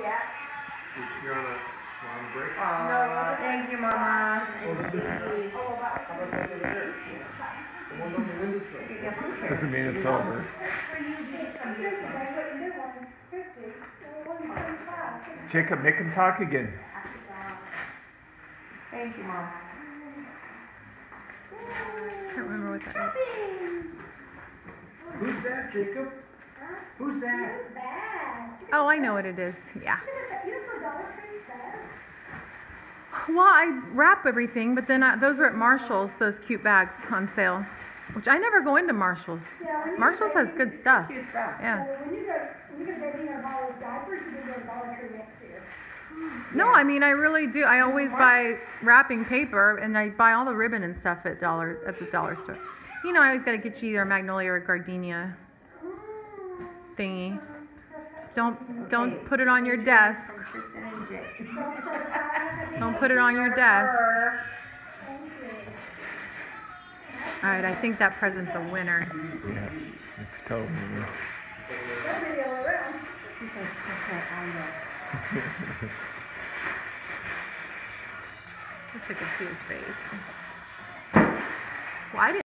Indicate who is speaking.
Speaker 1: yet.
Speaker 2: You're on a, on a break?
Speaker 1: No.
Speaker 3: Thank you, Mama.
Speaker 1: Oh, that was.
Speaker 2: The ones on the windowsill.
Speaker 4: Doesn't mean it's over. Jacob, make him talk again.
Speaker 3: Thank you, Mom.
Speaker 5: Can't remember what that is.
Speaker 2: Who's that, Jacob? Who's that?
Speaker 5: Oh, I know what it is. Yeah. Well, I wrap everything, but then I, those are at Marshalls. Those cute bags on sale, which I never go into Marshalls. Marshalls has good stuff.
Speaker 3: Cute stuff.
Speaker 5: Yeah.
Speaker 1: Well, when you go, when you go baby and all diapers, you can go to Dollar Tree next year.
Speaker 5: No, I mean I really do. I always buy wrapping paper, and I buy all the ribbon and stuff at dollar at the dollar store. You know, I always got to get you either a magnolia or a gardenia thingy. Just don't don't put it on your desk.
Speaker 3: From Kristen and Jake.
Speaker 5: Don't put it on your desk. All right, I think that present's a winner.
Speaker 4: Yeah, it's totally.
Speaker 1: They'll be all around.
Speaker 3: He's like, that's right, I know.
Speaker 5: Wish I could see his face. Why did